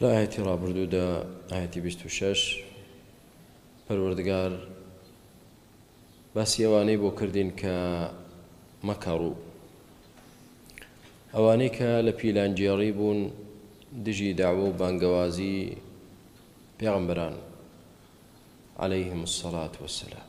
لە ئایەتی ڕابردوودا، ئایەتی بیست و شەش، پەروەردگار باسی ئەوانەی بۆ کردین کە مەکەڕوو ئەوانەی کە لە پیلانگێڕی بوون دژی داوە و بانگەوازی پێغمبەران عليهلەیهم الصلاة والسلام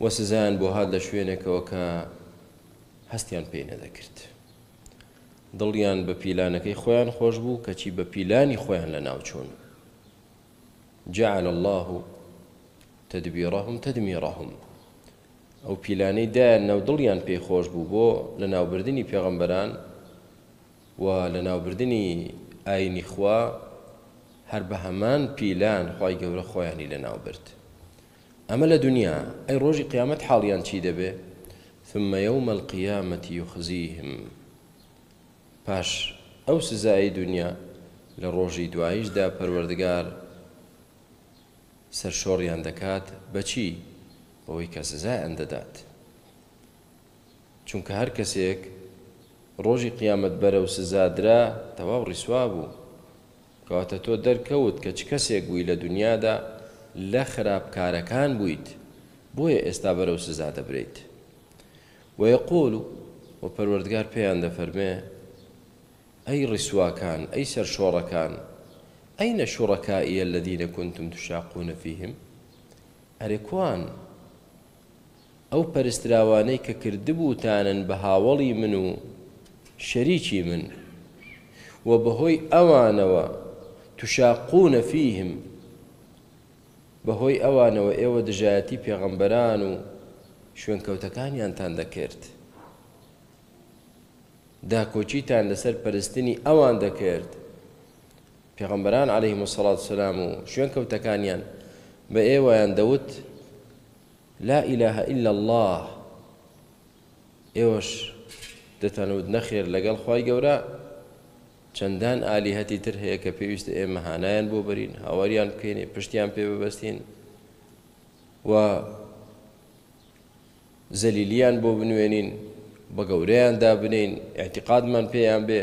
و سزایان بۆ هات لە شوێنێکەوە کە هەستیان پێی نەدەکرد. دڵیان بە پیلانەکەی خۆیان خۆش بوو کەچی بە پیلانی خۆیان لە ناوچوون. جعل الله تدبیرهم تدمیرهم ئەو پیلانەی دایان ناو دڵیان پێی خۆش بوو بۆ لە ناوبردنی پێغەمبەران، و لەناوبردنی ئاینی خوا هەر بەهەمان پیلان خوای گەورە خۆیانی لەناوبرد ئەمە لەدونیا ئەی ڕۆژی قیامەت حاڵیان چی دەبێ ثم یوم القیامە یخزیهم پاش ئەو سزایەی دونیا لەڕۆژی دوایشدا پەروەردگار سەرشۆڕیان دەکات بەچی بەوەی کە سزایان دەدات. چونکە هەر کەسێک ڕۆژی قیامەت بەرەو سزا درا تەواو ڕیسوا بوو کەواتە تۆ دەرکەوت کە چ کەسێک بووی لە دونیادا لە خراپ کارەکان بوویت بۆیە ئێستا بەرەو سزا دەبرێیت وەیەقول و وە پەروەردگار پێیان دەفەرمێ ئەی ڕیسواکان ئەی سەرشۆڕەکان ئەینە شوڕەکائیە الذین کنتم تشاقون فیهم ئەرێ کوان ئەو پەرستراوانەی کە کردبووتانن بە هاوەڵی من و شەریکی من و بەهۆی ئەوانەوە، تشاقون فیهم، بەهۆی ئەوانەوە ئێوە دژایەتی پێغەمبەران و شوێنکەوتەکانیانتان دەکرد، داکۆکیتان لەسەر پەرستنی ئەوان دەکرد، پێغەمبەران علیهم الصلوة والسلام و شوێنکەوتەکانیان بە ئێوەیان دەوت، لا اله الا اللە، ئێوەش دەتانوت نەخێر لەگەڵ خوای گەورە چەندان ئالیهەتی تر هەیە کە پێویستە ئێمە هانایان بۆ بەرین، هاواریان بکەین، پشتیان پێ ببەستین و زەلیلیان بۆ بنوێنین، بە گەورەیان دابنێین، ئیعتیقادمان پێیان بێ.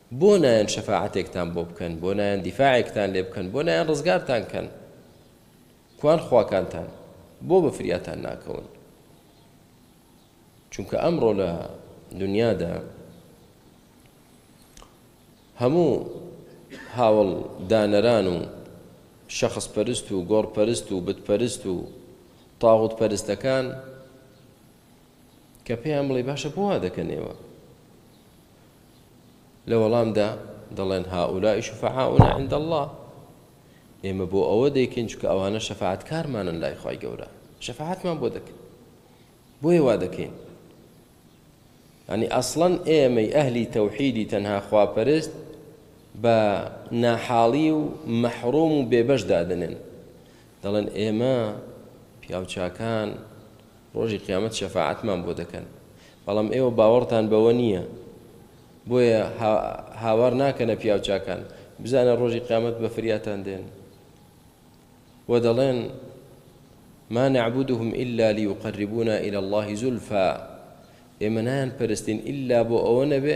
بۆ نایەن شەفاعەتێکتان بۆ بکەن بۆ نایەن دیفاعێکتان لێ بکەن بۆ نایەن ڕزگارتان کەن کوان خواکانتان بۆ بە فریاتان ناکەون چونکە ئەمڕۆ لە دنیادا هەموو هاوڵ دانەران و شخص پەرست و گۆڕ پەرست و بتپەرست و تاغوت پەرستەکان کە پێیان بڵێ باشە بۆ وا دەکەنێوە لە وەڵامدا دەڵێن، هؤلاء شفعاؤنا عند اللە، ئێمە بۆ ئەوە دەیکەین چونکە ئەوانە شەفاعەتکارمانن لای خوای گەورە، شەفاعەتمان بۆ دەکەن، بۆیە وا دەکەین. یعنی ئەسڵەن ئێمەی ئەهلی تەوحیدی تەنها خواپەرست بە ناحاڵی و مەحڕوم و بێبەش دادەنێن دەڵێن ئێمە پیاوچاکان ڕۆژی قیامەت شەفاعەتمان بۆ دەکەن بەڵام ئێوە باوەڕتان بەوە نییە بۆیە هاوار ناکەنە پیاوچاکان بزانە ڕۆژی قیامەت بە فریاتان دێن و دەڵێن ما نعبدهم إلا ليقربونا إلى الله زلفا ئێمە نایان پەرستین ئللا بۆ ئەوە نەبێ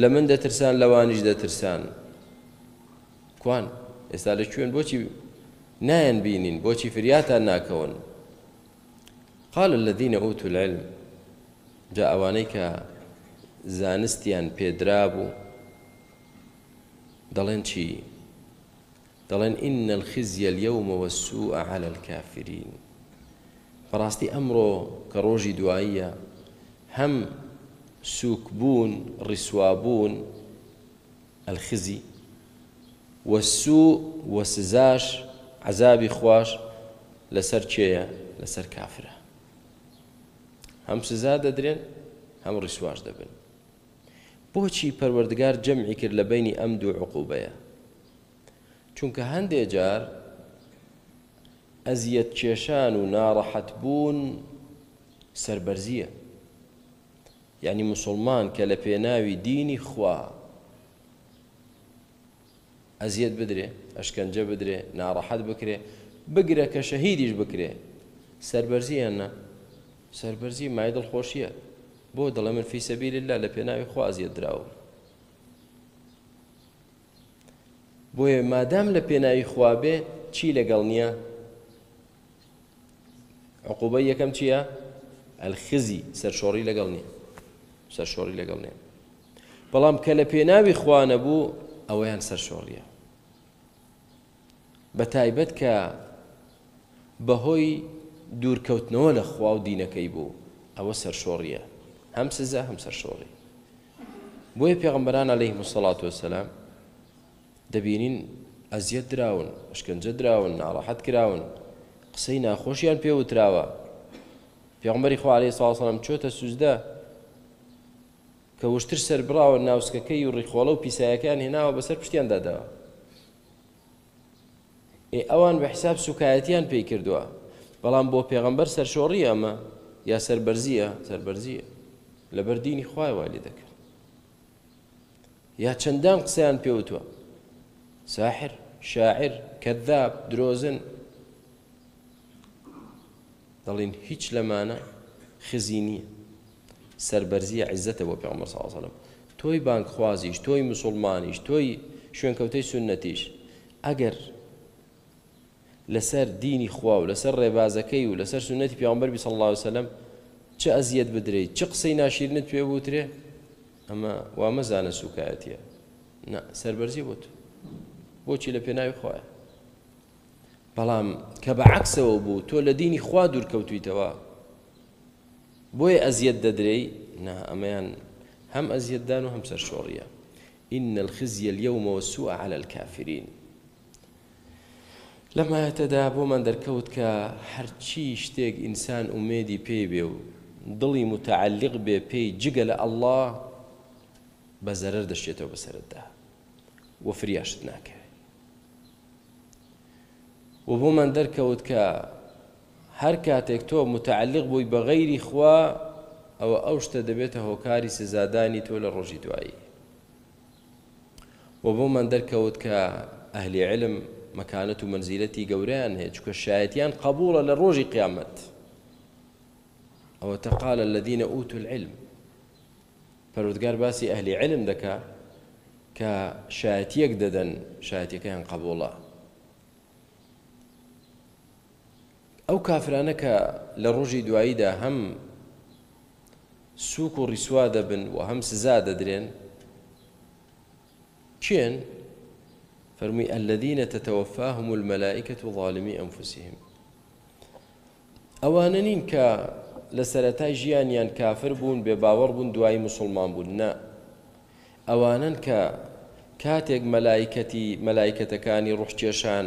لە من دەترسان لەوانیش دەترسان کوان ئێستا لە کوێن بۆچی نایەن بینین بۆچی فریاتان ناکەون قال الذين اوتوا العلم جا ئەوانەی کە زانستیان پێدرابوو دەڵێن چی دەڵێن، ان الخزی الیوم و السوء علی الکافرین، بەڕاستی ئەمڕۆ کە ڕۆژی دواییە، هەم سووکبوون، ڕیسوابوون، الخزی، و السوء، و سزاش، عەزابی خواش، لەسەر کێیە؟ لەسەر کافرە. هەم سزا دەدرێن، هەم ڕیسواش دەبن. بۆچی پەروەردگار جەمعی کرد لە بەینی ئەم دوو عقوبەیە؟ چونکە هەندێ جار ئەزیەت کێشان و ناڕەحەت بوون سەربەرزیە یانی موسڵمان کە لە پێناوی دینی خوا ئەزیەت بدرێ، ئەشکەنجە بدرێ، ناڕەحەت بکرێ، بگرە کە شەهیدیش بکرێ، سەربەرزی یان نا؟ سەربەرزی مایەی دڵخۆشییە، بۆ دەڵێ من فی سبیل اللە لە پێناوی خوا ئەزیەت دراوم؟ بۆیە مادام لە پێناوی خوا بێ چی لەگەڵ نییە؟ عقوبەی یەکەم چییە؟ الخزی سەرشۆڕی لەگەڵ نییە، سەرشۆڕی لەگەڵ نییە. بەڵام کە لە پێناوی خوا نەبوو ئەوەیان سەرشۆڕیە بە تایبەت کە بەهۆی دوورکەوتنەوە لە خوا و دینەکەی بوو ئەوە سەرشۆڕیە هەم سزا هەم سەرشۆڕی بۆیە پێغمبەران عليه مسلڵات وسلام دەبینین ئەزیەت دراون شکنجە دراون ناڕەحەت کراون قسەی ناخۆشیان پێوتراوە پێغمبەری خوا عليه ساڵسەلام چۆتە سوزدە کە وشتر سەربڕاوە ناوسکەکەی و ڕیخۆڵە و پیسایەکەیان هێناوە بەسەر پشتیاندا داوە ئێ ئەوان بە حساب سوکایەتیان پێی کردووە بەڵام بۆ پێغەمبەر سەرشۆڕی ئەمە یا سەربەرزیە سەربەرزیە لەبەر دینی خوای وای لێ دەکرد یا چەندان قسەیان پێوتوە ساحر شاعر کەذاب درۆزن دەڵین هیچ لەمانە خزی نییە سەربەرزیە عیزەتە بۆ پێغەمبەر صلی اللە علیە و سلم تۆی بانگ خوازیش تۆی موسوڵمانیش تۆی شوێنکەوتەی سوننەتیش ئەگەر لەسەر دینی خوا و لەسەر ڕێبازەکەی و لەسەر سوننەتی پێغەمبەر بی صلی اللە علیە و سلم چ ئەزیەت بدرێیت چ قسەی ناشیرنت پێ بوترێ ئەمە وا مەزانە سوکایەتیە نا سەربەرزی بۆ تۆ بۆچی لە پێناوی خوایە بەڵام کە بە عەکسەوە بوو تۆ لە دینی خوا دوورکەوتویتەوە بۆیە ئەزیەت دەدرێی نا ئەمەیان هەم ئەزیەت دان و هەم سەرشۆڕیە ان الخزی الیوم والسوء علی الکافرین لەم ئایەتەدا بۆمان دەرکەوت کە هەرچی شتێک ئینسان ئومێدی پێی بێ و دڵی متعلق بێ پێی جگە لە اللە بە زەرەر دەشێتەوە بەسەرتدا و فریاشت ناکەوێ و بۆمان دەرکەوت کە هەر کاتێک تۆ موتەعەلیق بووی بە غەیری خوا ئەوە ئەو شتە دەبێتە هۆکاری سزادانی تۆ لە ڕۆژی دوایی وە بۆمان دەرکەوت کە ئەهلی علم مەکانەت و مەنزیلەتی گەورەیان هەیە چونکە شایەتیان قەبوڵە لە ڕۆژی قیامەت ئەوەتە قال الذين اوتوا العلم پەرودگار باسی ئەهلی علم دەکا کە شایەتیەک دەدەن شایەتەکەیان قبوڵە ئەو کافرانە کە لە ڕۆژی دواییدا هەم سووک و ڕیسوا دەبن و هەم سزا دەدرێن کێن؟ فەرمووی الذین تتوفاهم الملائکة ظالمی انفسهم ئەوانە نین کە لە سەرەتای ژیانیان کافر بوون بێ باوەڕ بوون دوایی مسلمان بوون نا ئەوانن کە کاتێک مەلایکەتی مەلایکەتەکانی ڕوحکێشان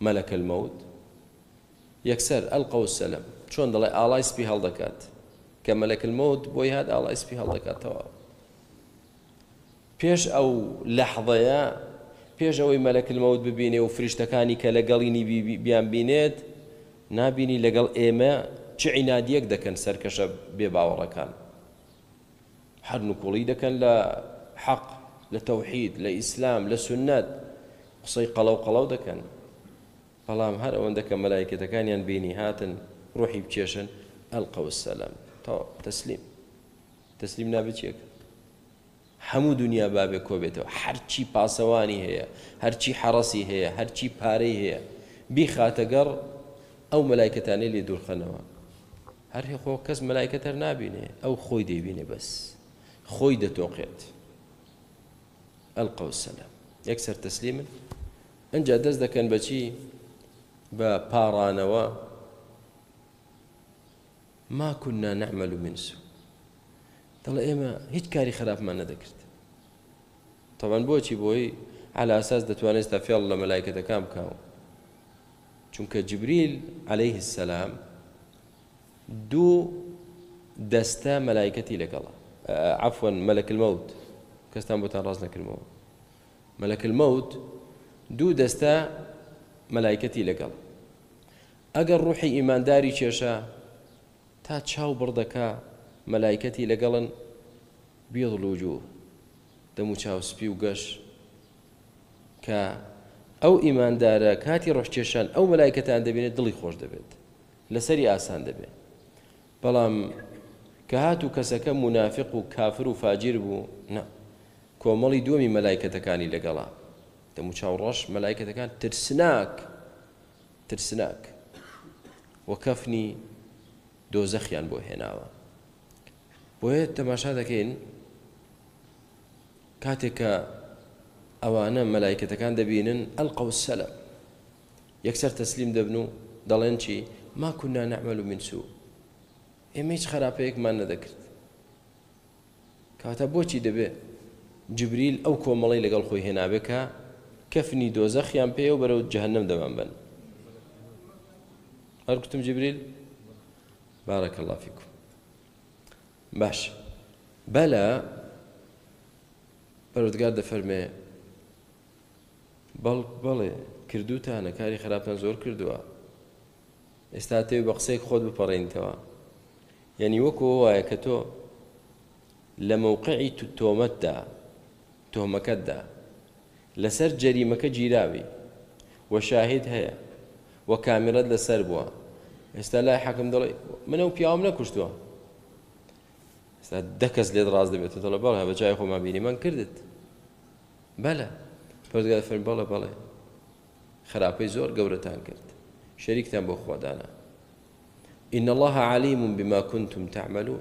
ملک الموت، یەکسەر، القه السلم، چۆن دەڵێ ئاڵای سپی هەڵدەکات، کە ملک الموت بۆی هات ئاڵای سپی هەڵدەکات تەواو. پێش ئەو لەحزەیە، پێش ئەوەی ملک الموت ببینێ و فریشتەکانی کە لەگەڵینی بیانبینێت، نابینی لەگەڵ ئێمە چ عینادیەک دەکەن سەرکەشە بێباوەڕەکان. هەر نکوڵی دەکەن لە حەق لە تەوحید لە ئیسلام لە سوننەت قسەی قەڵەو قەڵەو دەکەن بەڵام هەر ئەوەندە کە مەلایکەتەکانیان بینی هاتن ڕوحی بکێشن ئەلقەو السلام تەواو تەسلیم تەسلیم نابێت چیەکە هەموو دنیا بابێ کۆبێتەوە هەرچی پاسەوانی هەیە هەرچی حەڕەسی هەیە هەرچی پارەی هەیە بیخاتەگەڕ ئەو مەلایکەتانەی لێ دوورخەنەوە هەر هی خۆ کەس مەلایکەتەر نابینێ ئەو خۆی دەیبینێ بەس خۆی دەتۆقێت ئەلقەو سەلام یەکسەر تەسلیمن ئەجا دەست دەکەن بەچی بە پاڕانەوە ما كنا نعمل من سوء دەڵێ ئێمە هیچ کاری خراپمان نەدەکرد طبعا بۆچی بۆی على اساس دەتوانێت تا فێڵ لە مەلایکەتەکان بکاو چونکە جبریل علیە السلام دوو دەستە مەلایکەتی لەگەڵە عفوا ملک الموت کەستان بۆتان ڕاست نەکردمەوە ملک الموت دوو دەستە مەلایکەتی لەگەڵ ئەگەر ڕوحی ئیمانداری کێشە تا چاو بڕدەکە مەلایکەتی لەگەڵن بیڵ وجوه دەمو چاو سپی و گەش کە ئەو ئیماندارە کاتی ڕۆحکێشان ئەو مەلایکەتان دەبینێت دڵی خۆش دەبێت لەسەری ئاسان دەبێت بەڵام کە هات و کەسەکە منافق و کافر و فاجیر بوو نا کۆمەڵی دووەمی مەلایکەتەکانی لەگەڵا دەمو چاو ڕەش مەلایکەتەکان ترسناک ترسناک و کەفنی دۆزەخیان بۆ هێناوە بۆیە تەماشا دەکەین کاتێک کە ئەوانە مەلایکەتەکان دەبینن ئەلقەو سەلەم یەکسەر تەسلیم دەبن و دەڵێن چی ما کونا نەعمەل من سوء ئێمە هیچ خراپەیەکمان نەدەکرد کەواتە بۆچی دەبێ جبریل ئەو کۆمەڵی لەگەڵ خۆی هێنابێ کە کەفنی دۆزەخیان پێ و بەرەو جەهنم دەمان بن هەرکوتم جبریل بارەکە الله فیکم باشە بەلە پەرۆتگار دەفەرمێ بەڵ بەڵێ کردوتانە کاری خراپتان زۆر کردووە ئێستا تێو بە قسەی خۆت بپەڕێنیتەوە یعنی وەکو وایە کە تۆ لە مووقعی تۆمەتدا تۆمەکەت دا لەسەر جەریمەکە گیراوی و شاهید هەیە و کامیرەت لەسەر بوە ئێستا لای حاکم دەڵێی من ئەو پیاوەم نەکوشتوە ئێستا دە کەس لێت ڕاست دەبێت دەڵێ بەڵێ بە جای خۆمان بینی من کردت بەلە پرگە فەرم بەڵێ بەڵێ خراپەی زۆر گەورەتان کرد شەریکتان بۆ خۆدانا إن الله عليم بما كنتم تعملون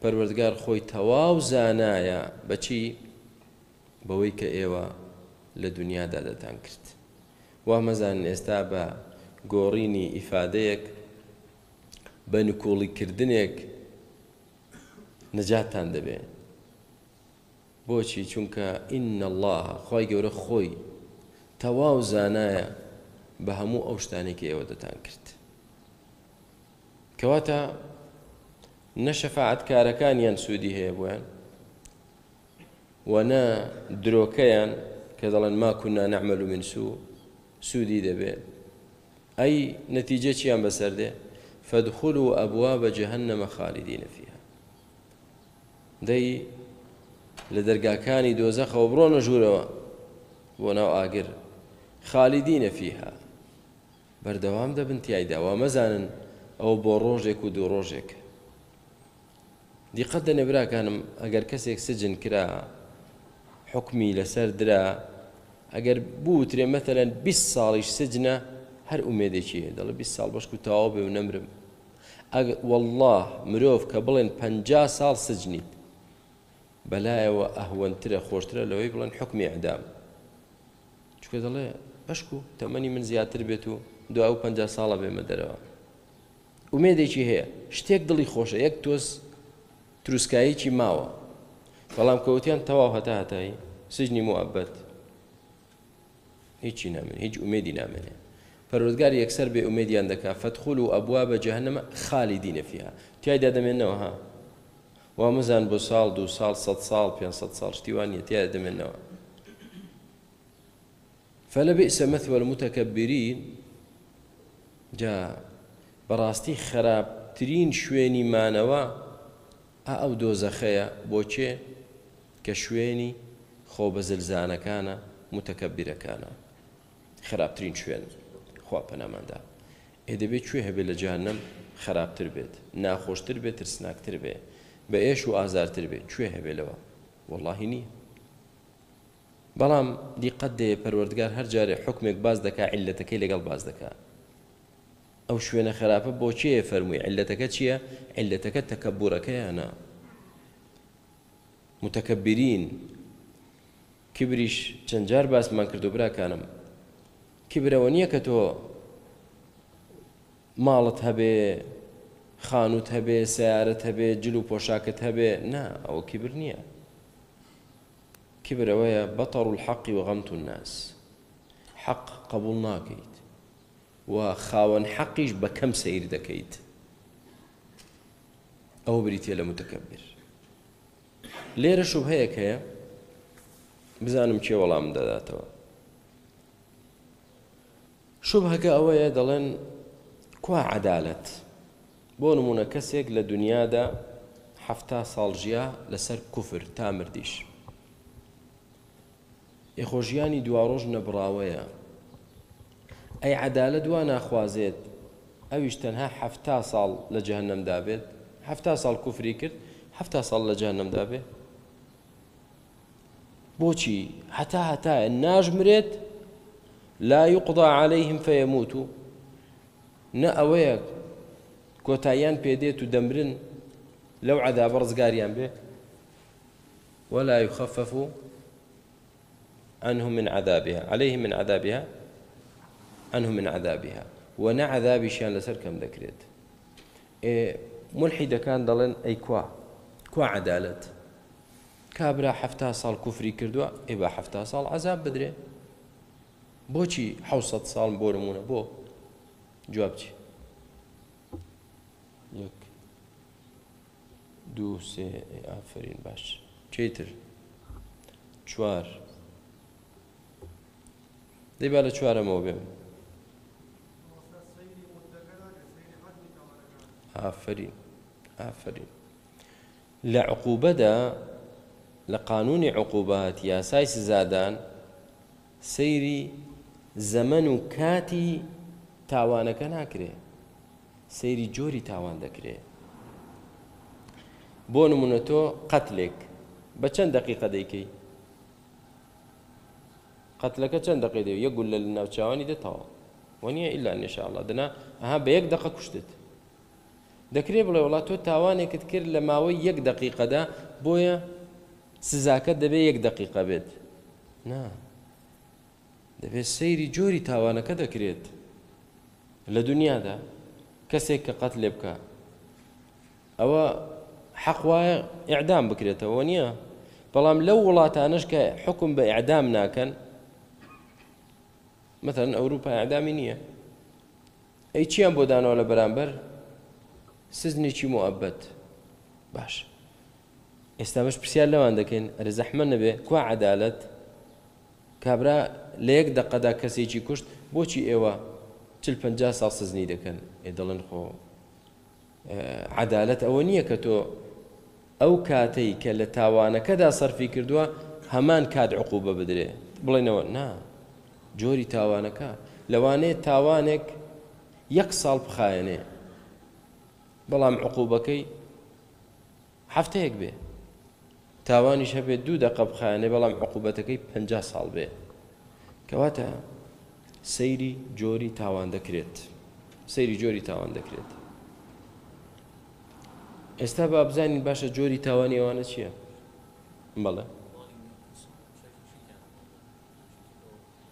پەروەردگار خۆی تەواو زانایە بەچی؟ بەوەی کە ئێوە لە دونیادا دەتان کرد. وا مەزانن ئێستا بە گۆڕینی ئیفادەیەک، بە نکوڵی کردنێک نەجاتتان دەبێ. بۆچی؟ چونکە ان اللە، خوای گەورە خۆی تەواو زانایە بە هەموو ئەو شتانەی کە ئێوە دەتان کرد. کەواتە نە شەفاعەتکارەکانیان سوودی هەیە بۆیان و نە درۆکەیان کە دەڵێن ما کونا نعمل من سو سوودی دەبێ ئەی نەتیجە چیان بەسەر دێ فدخل و ئەبوا بە جەهنەمە خالیدی نەفیها دەی لە دەرگاکانی دۆزەخەوە بڕۆنە ژوورەوە بۆ ناو ئاگر خالیدی نەفیها بەردەوام دەبن تیایدا وا مەزانن ئەوە بۆ ڕۆژێک و دوو ڕۆژێکە دیقەت دەنێ براکانم ئەگەر کەسێک سجن کرا حکمی لەسەر درا ئەگەر بوترێ مەتەلەن 20 ساڵیش سجنە هەر ئومێدێکی هەیە دەڵێ 20 ساڵ بەشکو تاوا بێ و نەمرم ئەگ والله مرۆڤ کە بڵێن 50 ساڵ سجنیت بەلایەوە ئەهوەنترە خۆشترە لەوەی بڵێن حکمی ئەدام چونکە دەڵێ پەشکو تەمەنی من زیاتر بێت و دوای ئەو پەنجا ساڵە بێمە دەرەوە ئومێدێکی هەیە شتێک دڵی خۆشە یەک تۆز تروسکایەکی ماوە بەڵام کەوتیان تەواو هەتا هەتایی سجنی موعبەت هیچی نامێن هیچ ئومێدی نامێنێ پەرۆزگار یەکسەر بێ ئومێدیان دەکا فەتخول و ئەبوا بە جەهنەمە خالی دینەفیها تیایدا دەمێنەوە ها وا مەزان بۆ ساڵ دوو ساڵ سەد ساڵ پێنج سەد ساڵ شتی وا نیە تیا دەمێنەوە فلبئس مثوى المتکبرین جا بەڕاستی خراپترین شوێنی مانەوە ئا ئەو دۆزەخەیە بۆ کێ کە شوێنی خۆ بەزلزانەکانە متەکەبیرەکانە خراپترین شوێن خوا پەنامان دا ئێ دەبێ کوێ هەبێ لە جەهەنەم خراپتر بێت ناخۆشتر بێت ترسناکتر بێ بە ئێش و ئازارتر بێت کوێ هەبێ لەوە وەڵاهی نییە بەڵام دیقەت دەیە پەروەردگار هەر جارێ حکمێک باز دەکا عیلەتەکەی لەگەڵ باز دەکا ئەو شوێنە خراپە بۆ کێیە فەرمووی عیلەتەکە چییە عیلەتەکە تەکەبورەکەیانە متەکەبیرین کیبریش چەند جار باسمان کردوە براکانم کیبر ئەوە نیە کە تۆ ماڵت هەبێ خانوت هەبێ سیارەت هەبێ جل و پۆشاکت هەبێ نا ئەوە کیبر نیە کیبر ئەوەیە بەتەڕ و حەقی و غەمت و ناس حەق قبول ناکەیت و خاوەن حەقیش بە کەم سەیر دەکەیت ئەوە بریتە لە متەکەبر لێرە شوبهەیەک هەیە بزانم کێ وەڵامم دەداتەوە. شوبهەکە ئەوەیە دەڵێن کوا عەدالەت؟ بۆ نموونە کەسێک لە دونیادا حەفتا ساڵ ژیا لەسەر کوفر تا مردیش. ئێ خۆ ژیانی دواڕۆژ نەبڕاوەیە ئەی عەدالەت وا ناخوازێت ئەویش تەنها حەفتا ساڵ لە جەهەنەمدا بێت حەفتا ساڵ کوفری کرد حەفتا ساڵ لە جەهەنەمدا بێت بۆچی هەتا هەتایە ناژمرێت لا یقضا عەلەیهم فەیەموتو نە ئەوەیە کۆتاییان پێدێت و دەمرن لەو عەدابە ڕزگاریان بێت ولا یخفف عنهم من عذابها علیهم من عذابها عنهم من عذابها و نە عذابیشیان لەسەر کەم دەکرێت ملحیدەکان دەڵێن ئەی کوا کوا عدالت کابرا حفتا ساڵ کوفری کردووە ئێ بە حفتا ساڵ عذاب بدرێ بۆچی حوسەت ساڵ بۆ نمونە بۆ جواب چی یەک دوو سێ ئێ ئافەرین باش چیتر چوار دەی با لە چوارەمەوە بێم ئافەرین ئافەرین لە عقوبەدا لە قانونی عقوبات یاسای سزادان سەیری زەمەن و کاتی تاوانەکە ناکرێ، سەیری جۆری تاوان دەکرێ. بۆ نموونە تۆ قەتلێک بە چەند دەقیقە دەیکەی؟ قەتلەکە چەند دەقێ دێ یەک گوللە لە ناوچوانی دەتەوە وەنیە ئللا نشاءله دنا ئەها بە یەک دقە کوشتت دەکرێ بڵێ وڵات تۆ تاوانێکت کرد لە ماوەی یەک دقیقەدا بۆیە سزاکە دەبێ یەک دقیقە بێت نا دەبێت سەیری جۆری تاوانەکە دەکرێت لە دنیادا کەسێک کە قەت لێ بکە ئەوە حەق وایە ئعدام بکرێتەوە نییە بەڵام لەو وڵاتانش کە حکم بە ئعدام ناکەن مثلەن ئەوروپا ئەعدامی نییە ئەی چیان بۆ دانەوە لە بەرامبەر سزنێکی موعبەت باش ئێستا باش پرسیار لەوان دەکەین ئەرێ زەحمەت نەبێ کوا عەدالەت؟ کابرا لە یەک دەقەدا کەسێکی کوشت بۆچی ئێوە چل پەنجا ساڵ سزنی دەکەن ئێ دەڵێن خۆ عەدالەت ئەوە نییە کە تۆ ئەو کاتەی کە لە تاوانەکەدا سەرفی کردووە هەمان کات عقوبە بدرێ بڵێنەوە نا جۆری تاوانەکە لەوانەیە تاوانێک یەک ساڵ بخایەنێ بەڵام عقوبەکەی هەفتەیەک بێ تاوانیش هەبێ دوو دەقە بخایەنێ بەڵام عقوبەتەکەی پەنجا ساڵ بێ کەواتە سەیری جۆری تاوان دەکرێت سەیری جۆری تاوان دەکرێت ئێستا با بزانین باشە جۆری تاوانی ئەوانە چییە بەڵێ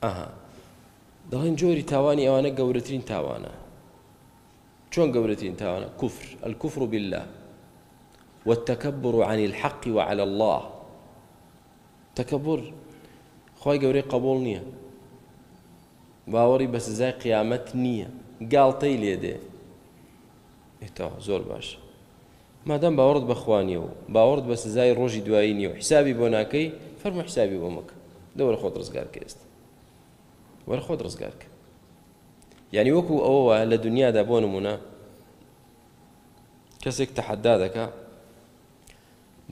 ئەها دەڵێن جۆری تاوانی ئەوانە گەورەترین تاوانە چۆن گەورەترین تاوانە کفر الکفر باللە والتکبر عن الحق وعلى اللە تکبر خوای گەورەی قبوڵ نییە باوەڕی بە سزای قیامەت نییە گاڵتەی لێدێ ئێتا زۆر باش مادام باوەڕت بەخوانیە و باوەڕت بە سزای ڕۆژی دوایی نیە و حسابی بۆ ناکەی فەرمە حسابی بۆ مەکە دەوەرە خۆت ڕزگارکە ئێستا وەرە خۆت ڕزگارکە یانی وەکو ئەوە وایە لە دنیادا بۆ نمونە کەسێک تەحەدا دەکا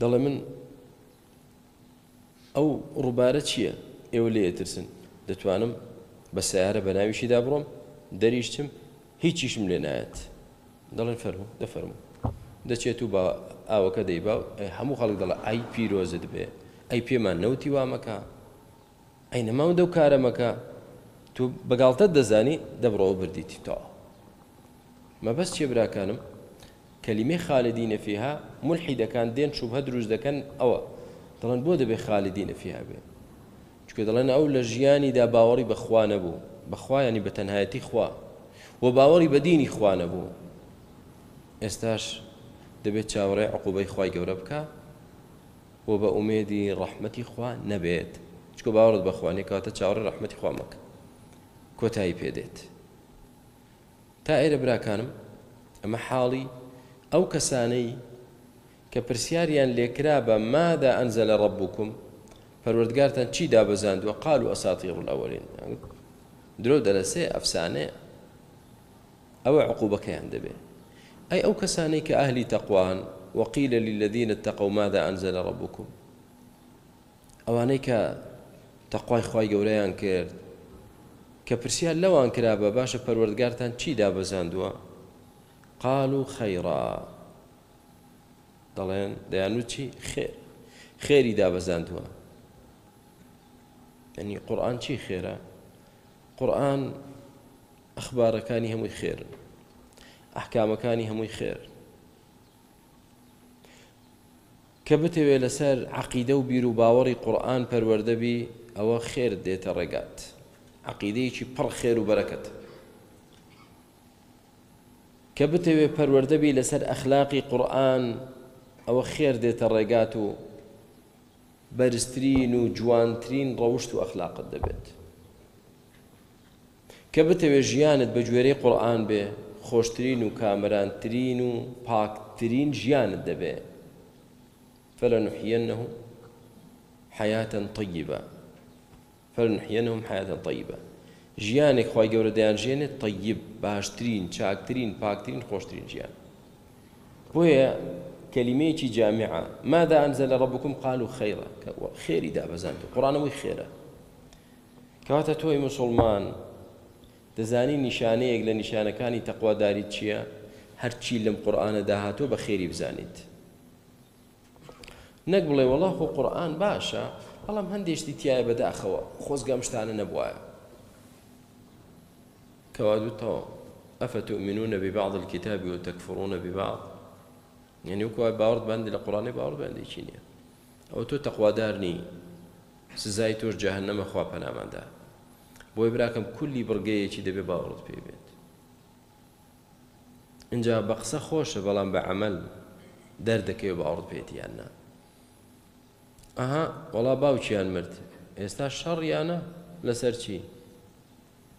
دەڵێ من ئەو ڕووبارە چییە ئێوە لێ ئەترسن دەتوانم بە سیارە بە ناویشیدا بڕۆم دەریشتم هیچیشم لێ نایەت دەڵێن فەرمو دەفەرمو دەچێت و بە ئاوەکە دەیبا هەموو خەڵک دەڵە ئای پیرۆزت بێ ئەی پێمان نەوتی وامەکە ئەی نەمام دەو کارە مەکە تۆ بە گاڵتەت دەزانی دەبڕەوە بردیتی تەواو مەبەست چیە براکانم کەلیمەی خالدینە فیها ملحیدەکان دێن شوبهە دروست دەکەن ئەوە دەڵێن بۆ دەبێ خالدینە فیها بێ چکە دەڵێن ئەو لە ژیانیدا باوەڕی بەخوا نەبوو بەخوا ینی بە تەنهایەتی خوا و باوەڕی بە دینی خوا نەبوو ئێستاش دەبێت چاوەڕێ عقوبەی خوای گەورە بکە و بە ئومێدی ڕەحمەتی خوا نەبێت چکۆ باوەڕت بە خوا نیە کەواتە چاوەڕێ ڕەحمەتی خوا مەکە کۆتایی پێ دێت تا ئێرە براکانم ئەمە حاڵی ئەو کەسانەی کە پرسیاریان لێکرا بە مادا ئەنزە لە ڕەبووکم پەروەردگارتان چی دابەزاندووە قال و ئەساتی ڕول ئەوەلین درۆ دەلەسێ ئەفسانەیە ئەوە عقوبەکەیان دەبێ ئەی ئەو کەسانەی کە ئەهلی تەقوان وقیل للذین اتقوا ماذا انزل ربکم ئەوانەی کە تەقوای خوای گەورەیان کرد کە پرسیار لەوان کرا بە باشە پەروەردگارتان چی دابەزاندووە قالو خیرا دەڵێن دەیانوت چی خێر خێری دابەزاندووە یعنی قورآن چی خێرە قورآن ئەخبارەکانی هەمووی خێرن ئەحکامەکانی هەمووی خێر کە بتەوێ لەسەر عەقیدە و بیر و باوەڕی قورئان پەروەردە بی ئەوە خێرت دێتە ڕێگات عەقیدەیەکی پڕ خێر و بەرەکەت کە بتەوێ پەروەردە بی لەسەر ئەخلاقی قورئان ئەوە خێر دێتە ڕێگات و بەرزترین و جوانترین ڕەوشت و ئەخلاقت دەبێت کە بتەوێ ژیانت بە گوێرەی قورئان بێ خۆشترین و کامەران ترین و پاک ترین ژیانت دەبێ فلنحینهم حیاتا طیبە فلنحینهم حیاتا طیبە ژیانێک خوای گەورە دەیان ژێنێت طیب باشترین چاکترین پاکترین خۆشترین ژیان بۆیە کەلیمەیەکی جامعە ماذا أنزل ربكم قالوا خيرا خێری دابەزاند قڕانەوەی خێرە کەواتە تۆی موسوڵمان دەزانی نیشانەیەک لە نیشانەکانی تەقواداریت چیە؟ هەرچی لەم قورئانەدا هاتووە بە خێری بزانیت نەک بڵێ وەڵا خۆ قورئان باشە بەڵام هەندێک شتی تایە بەداخەوە خۆزگە ئەم شتانە نەبوایە کەوادوتەوە ئەفتؤمنون ببعض الكتاب وتكفرون ببعض یعنی وکوای باوەڕت بەندی لە قورئانی باوەڕ بەندێکی نییە ئەوە تۆ تەقوادار نی سزای تۆش جەهەنەمە خوا پەنامان دا بۆیە براکەم کولی بڕگەیەکی دەبێ باوەڕت پێ بێت ئینجا بە قسە خۆشە بەڵام بە عمل دەردەکەوێ باوەڕت پێێت یان نا ئەها وەڵا باوکیان مرد ئێستا شەڕیانە لەسەر چی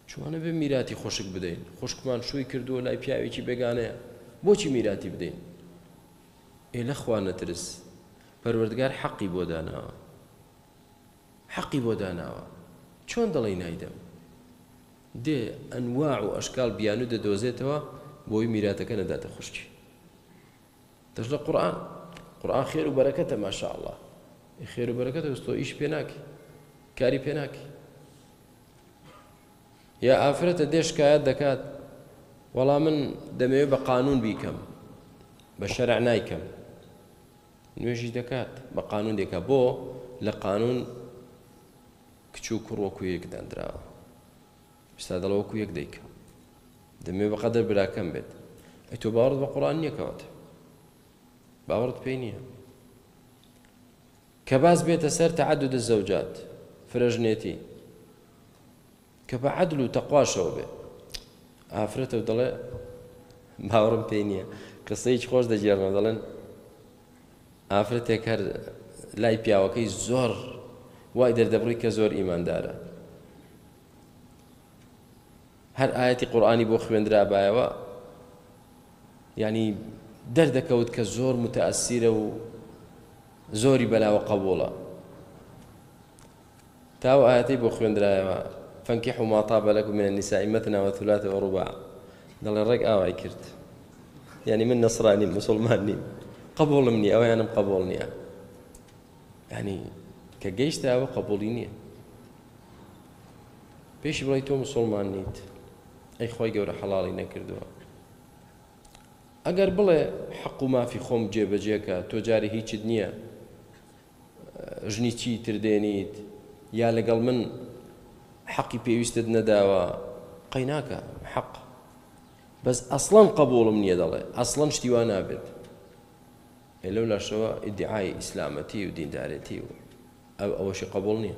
چوانە بێ میراتی خوشک بدەین خوشکمان شووی کردووە لای پیاوێکی بێگانەیە بۆچی میراتی بدەین ئێ لەخوا نەترس پەروەردگار حەقی بۆ داناوە حەقی بۆ داناوە چۆن دەڵێی نایدەم دێ ئەنواع و ئەشکال بیانوو دەدۆزێتەوە بۆی میراتەکە نەداتە خوشکی دەژنە قورآن قورآن خێر و بەرەکەتە ماشاء الله خێر و بەرەکەتە تۆ ئیش پێ ناکەی کاری پێ ناکەی یا ئافرەتە دێ شکایەت دەکات وەڵا من دەمەوێت بە قانون بیکەم بە شەرع نایکەم نوێژی دەکات بە قانون دێکە بۆ لە قانون کچ و کوڕۆکو یەک دەندراوە ستا دەڵەوەکو یەک دەیکە دەمێ بەقەدەر براکەم بێت ئە تۆ باوەڕت بە قڕان نییەکەوەت باوەڕت پێی نییە کە باس بێتە سەر تعدد الزوجات، فرەژنێتی، کە بە عەدل و تەقواشەوە بێ، ئافرەتە و دەڵێ، باوەڕم پێی نییە، قسەیەکی خۆش دەگێڕنەوە دەڵێن، ئافرەتێک هەر لای پیاوەکەی زۆر وای دەردەبڕی کە زۆر ئیماندارە، هەر ئایەتی قورئانی بۆ خوێندرابایەوە، یانی دەردەکەوت کە زۆر متەئەسیرە و زۆری بەلاوە قەبوڵە تا و ئاەتەی بۆ خوێندرایەوە فەنکی حوماتا بەلەک منە نیسایی مەتناوە تولاتە ئەوڕوبا دەڵێ ڕێک ئاوای کرد یعنی من نەسرانی مسلمان نیم قبولم نییە ئەویانم قبول نییە ینی کە گەیشتەوە قبولی نییە پێشی بڵی تۆ مسلمان نیت ئەی خوای گەورە حەڵاڵی نەکردووە ئەگەر بڵێ حەق و مافی خۆم جێبەجێکە تۆ جارێ هیچت نییە ژنی چی تر دێنیت یا لەگەڵ من حەقی پێویستت نەداوە قەیناکە حەق بەس ئەسڵەن قبولم نییە دەڵێ ئەسڵەن شتیوا نابێت لەو لاشەوە ئیدعای ئیسلامەتی و دیندارەتی و ئەو ئەوەشی قبول نییە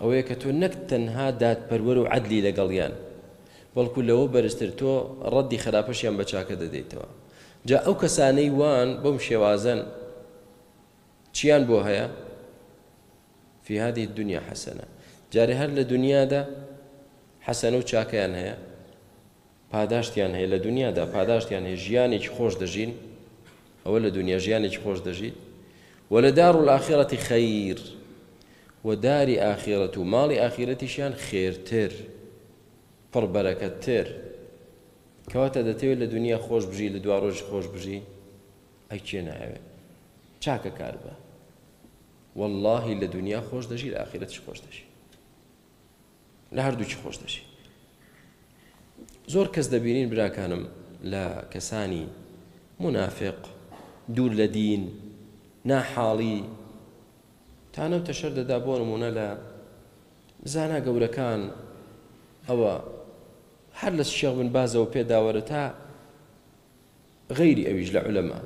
ئەوەیە کە تۆ نەک تەنها دادپەروەر و عەدلی لەگەڵیان، بەڵکو لەوە بەرزتر تۆ ڕەدی خراپەشیان بە چاکە دەدەیتەوە. جا ئەو کەسانەی وان، بەم شێوازەن، چییان بۆ هەیە؟ فی هذه الدنیا حسنە، جارێ هەر لە دنیادا حەسەنە و چاکەیان هەیە. پاداشتیان هەیە لە دونیادا پاداشتیان هەیە ژیانێکی خۆش دەژین ئەوە لە دونیا ژیانێکی خۆش دەژیت و لە دار الآخرەتی خەیر و داری ئاخیرەت و ماڵی ئاخیرەتیشیان خێرتر پڕ بەرەکەتتر کەواتە دەتەوێت لە دونیا خۆش بژی لە دوا ڕۆژ خۆش بژی ئەی کێ ناوێت چاکە کار بە واللهی لە دنیا خۆش دەژی لە ئاخرەتش خۆش دەژی لە هەردووکی خۆش دەشی زۆر کەس دەبینین براکانم لە کەسانی منافق دوور لە دین ناحاڵی تانەو تەشەر دەدا بۆ نمونە لە زانا گەورەکان ئەوە هەر لە شێخ بن بازەوە پێداوەرە تا غەیری ئەویش لە عولەما.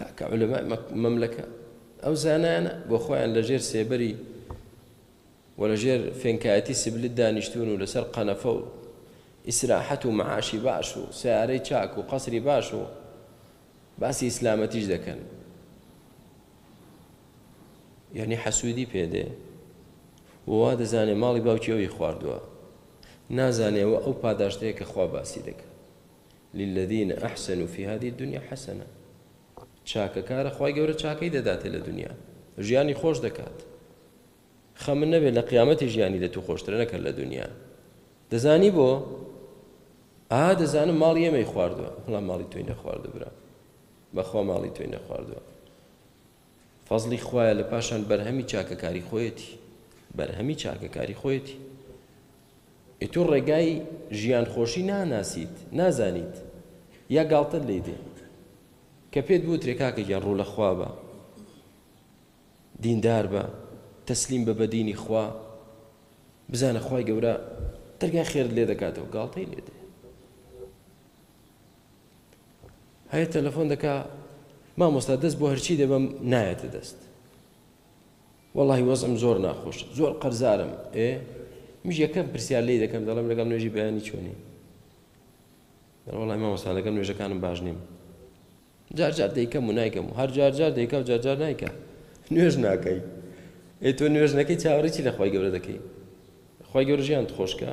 کاکە عولەمای مەملەکە ئەو زانایانە بۆ خۆیان لە ژێر سێبەری و لە ژێر فێنکایەتی سبلت دانیشتوون و لەسەر قەنەفە و ئیسراحەت و معاشی باش و سەیارەی چاک و قەسری باش و باسی ئیسلامەتیش دەکەن یانی حەسوودی پێ دێ و وا دەزانێ ماڵی باوکی ئەوی خواردووە نازانێەوە ئەو پاداشتەیە کە خوا باسی دەکە للذین احسنوا فی هذه الدنیا حسنە چاکەکارە خوای گەورە چاکەی دەداتێ لە دنیا ژیانی خۆش دەکات خەمن نەبێت لە قیامەتی ژیانی لە تو خۆشترە نەکرد لە دنیا دەزانی بۆ ئا دەزانم ماڵی ئێمەی خواردووە بەڵام ماڵی توی نەخواردە برا بەخوا ماڵی توی نەخواردووە فەزڵی خوایە لە پاشان بەرهەمی چاکەکاری خۆیەتی بەرهەمی چاکەکاری خۆیەتی ئێ تۆ ڕێگای ژیان خۆشی ناناسیت نازانیت یا گاڵتەت لێ دێ کە پێت بوترێ کاکە گیان ڕوو لە خوا بە دیندار بە تەسلیم بە بەدینی خوا بزانە خوای گەورە دەرگای خێرت لێ دەکاتەوە گاڵتەی لێ دێ هەیە تەلەفۆن دەکا مامۆستا دەست بۆ هەرچی دەبم نایەتە دەست واللهی وەزم زۆر ناخۆش زۆر قەرزارم ئێ مش یەکەم پرسیار لی دەکەم دەڵم لەگەڵ نوێژی بەیانی چۆنی دەڵی مامۆستا لەگەڵ نوێژەکانم باش نیم جار جار دەیکەم و نایکەم و هەر جار جار دەیکە و جار جار نایکە نوێژ ناکەی ئێ تۆ نوێژ نەکەی چاوەڕێکی لە خۆی گەورە دەکەی خۆی گەورە ژیان خۆشکە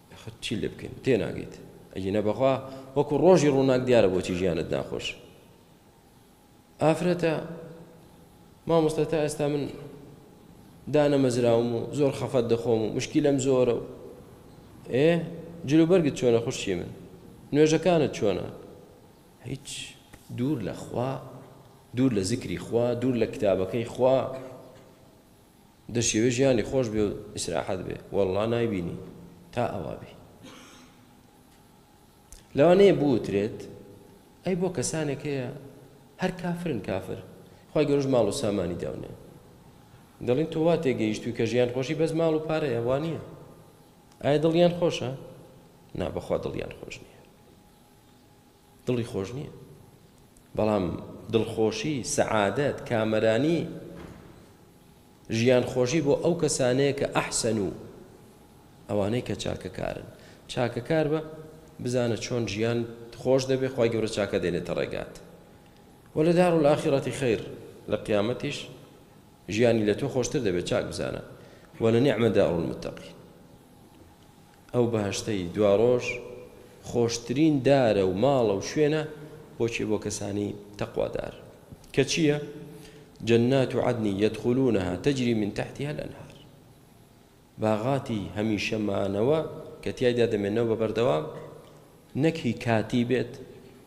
ئەخە چی لێ بکەین تێناگەیت ئەگینا بەخوا وەکو ڕۆژی ڕووناک دیارە بۆچی ژیانت ناخۆش ئافرەتە مامۆستا تا ئێستا من دانەمەزراوم و زۆر خەفەت دەخۆم و مشکی لەم زۆرە و ئێ جلوبەرگت چۆنە خوشی من نوێژەکانت چۆنە هیچ دوور لە خوا دوور لە زیکری خوا دوور لە کتابەکەی خوا دەشیەوێ ژیانی خۆش بێ و ئیسراحەت بێ وەڵڵا نایبینی تا ئەوا بی لەوانەیە بوترێت ئەی بۆ کەسانێک هەیە هەر کافرن کافر خی گەۆش ماڵ و سامانی داونێ دەڵین تۆ وا تێگەیشتوی کە ژیان خۆشی بەس ماڵ و پارە ئەوانە ئایا دڵیان خۆشە نابەخوا دڵیان خۆش نییە دڵی خۆش نیە بەڵام دڵخۆشی سەعادەت کامەرانی ژیان خۆشی بۆ ئەو کەسانەیە کە ئەحسن و ئەوانەی کە چاکەکارن چاکەکار بە بزانە چۆن ژیان خۆش دەبێ خی گەورە چاکە دێنێتە ڕێگات و لە دار و لە ئاخیڕەتی خیر لە قیامەتیش ژیانی لە تۆ خۆشتر دەبێت چاک بزانە وە لە نیعمە داڕون متەقی ئەو بەهەشتەی دواڕۆژ خۆشترین دارە و ماڵە و شوێنە بۆ کێ بۆ کەسانی تەقوادار کە چییە جنات عدن یدخلونها تجری من تحتها الانهار باغاتی هەمیشە مانەوە کە تیایدا دەمێنەوە بە بەردەوام نەک هی کاتی بێت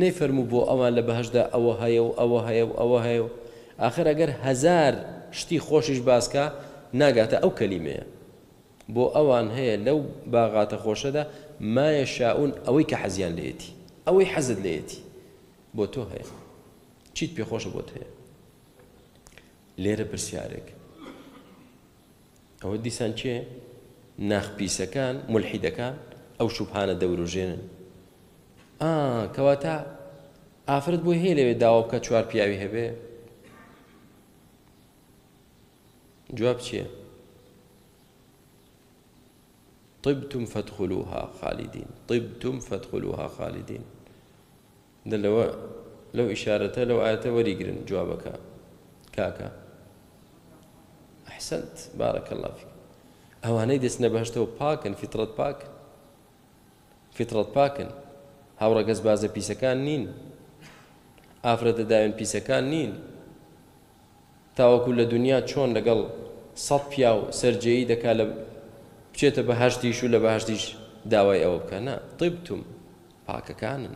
نەیفەرموو بۆ ئەوان لە بەهەشتدا ئەوە هەیە و ئەوە هەیە و ئەوە هەیە و ئاخر ئەگەر هەزار شتی خۆشیش باس کا ناگاتە ئەو کەلیمەیە بۆ ئەوان هەیە لەو باغاتە خۆشەدا ما یشاءون ئەوەی کە حەزیان لێیەتی ئەوەی حەزت لێیەتی بۆ تۆ هەیە چیت پێ خۆشە بۆت هەیە لێرە پرسیارێک ئەوە دیسان کێ؟ ناخ پیسەکان، مولحیدەکان ئەو شوبهانە دەوروژێنن. ئا، کەواتە ئافرەت بۆی هەیە لەوێ داوا بکات چوار پیاوی هەبێ؟ جواب چییە؟ طبتم فادخلوها خالدین طبتم فادخلوها خالدین دە لەوە لەو ئیشارەتە لەو ئایەتە وەریگرن جوابەکە کاکە احسنت بارک الله فیک ئەوانەی دەچنە بەهشتەوە پاکن فیتڕەت پاک فیتڕەت پاکن هاوڕەگەز بازە پیسەکان نین ئافرەتە داوێن پیسەکان نین تاوەکو لە دنیا چۆن لەگەڵ سەد پیا و سەررجەیی دەکا لە بچێتە بە هەشتیش و لە بەهشتیش داوای ئەوە بکەنا طیبتم پاکەکانن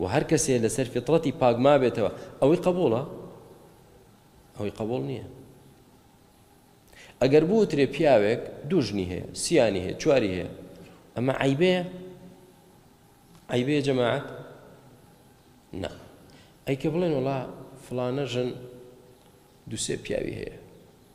وە هەر کەسێ لەسەر فیتڕەتی پاک مابێتەوە ئەوەی قەبوڵە ئەوەی قەبوڵ نییە ئەگەر بوترێ پیاوێک دوژنی هەیە سیانی هەیە چواری هەیە ئەمە عیبەیە عیبەیە جەماعەت نا ئەی کە بڵێن وڵا فلانە ژن دوسێ پیاوی هەیە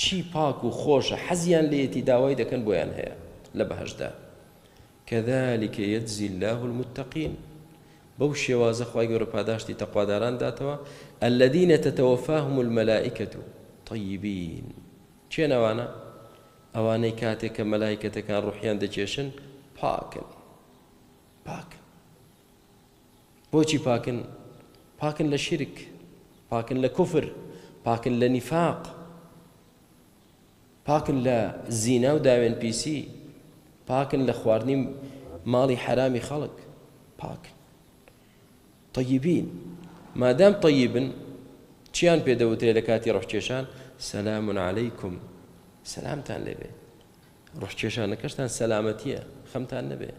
چی پاک و خۆشە حەزیان لێیەتی داوای دەکەن بۆیان هەیە لە بەهەشتدا کذلک یجزی اللە المتقین بەو شێوازە خوای گەورە پاداشتی تەقواداران داتەوە الذین تتوفاهم الملائکە طیبین کێن ئەوانە ئەوانەی کاتێک کە مەلایکەتەکان ڕوحیان دەکێشن پاکن پاکن بۆچی پاکن؟ پاکن لە شیرک، پاکن لە کوفر، پاکن لە نیفاق، پاکن لە زینا و داوێن پیسی، پاکن لە خواردنی ماڵی حەرامی خەڵک، پاکن. طیبین، مادام طیبن چیان پێ دەوترێ لە کاتی ڕۆحکێشان؟ سلام علیکم، سەلامتان لێبێ. ڕۆح کێشانەکەشتان سەلامەتیە خەمتان نەبێ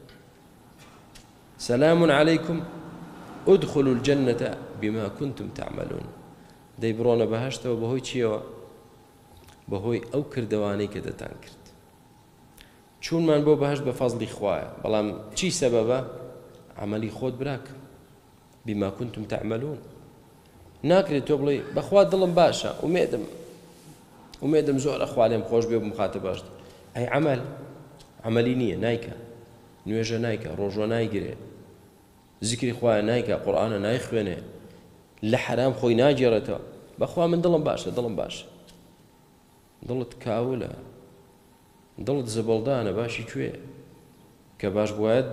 سلام علیکم ادخلوا الجنة بما كنتم تعملون دەی بڕۆنە بەهشتەوە بەهۆی چیەوە بەهۆی ئەو کردوانەی کە دەتان کرد چونمان بۆ بەهشت بە فەزلی خوایە بەڵام چی سەبەبە عملی خۆت براکە بما کنتم تعملون ناکرێت تۆ بڵێ بەخوا دڵم باشە ئومێدم ئومێدم زۆرە خوا لێم خۆش بێ بمخاتە باشت ئەی عمل عملی نییە نایکە نوێژە نایکە ڕۆژۆ نایگرێ زیکری خوایە نایکە قورآانە نایخوێنێ لە حرام خۆی ناگێڕێتەوە بەخوا من دڵم باشە دڵم باشە دڵت کاولە دڵت زبڵدانە باشی کوێ کە باش بوایە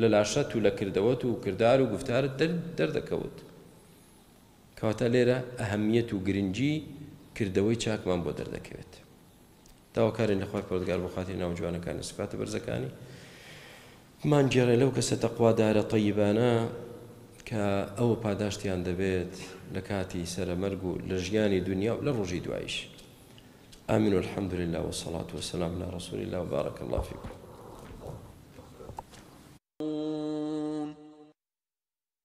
لە لاشەت و لە کردەوەت و کردار و گوفتارت دەر دەردەکەوت کەواتە لێرە ئەهەمیەت و گرنگی کردەوەی چاکمان بۆ دەردەکەوێت داواکارین لە خوای پەروەردگار بۆ خاتری ناو جوانەکانی سفاتە بەرزەکانی بمانگێڕێ لەو کەسە تەقوادارە تەیبانە کە ئەوە پاداشتیان دەبێت لە کاتی سەرەمەرگ و لە ژیانی دونیا و لە ڕۆژی دوایش آمین الحمد لله والصلاة والسلام على رسول الله وبارك الله فيكم